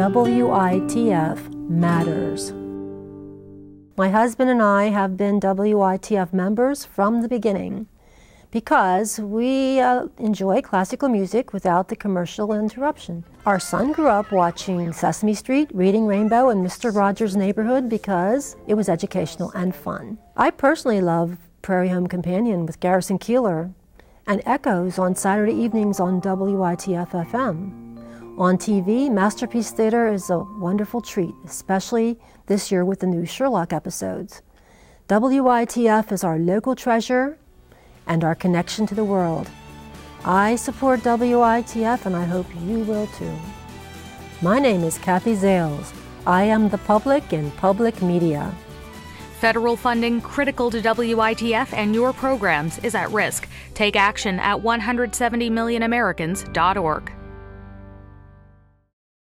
WITF matters. My husband and I have been WITF members from the beginning because we uh, enjoy classical music without the commercial interruption. Our son grew up watching Sesame Street, Reading Rainbow, and Mr. Rogers' Neighborhood because it was educational and fun. I personally love Prairie Home Companion with Garrison Keillor and Echoes on Saturday evenings on WITF FM. On TV, Masterpiece Theater is a wonderful treat, especially this year with the new Sherlock episodes. WITF is our local treasure and our connection to the world. I support WITF and I hope you will too. My name is Cathie Zales. I am the public in public media. Federal funding critical to WITF and your programs is at risk. Take action at 170millionamericans.org.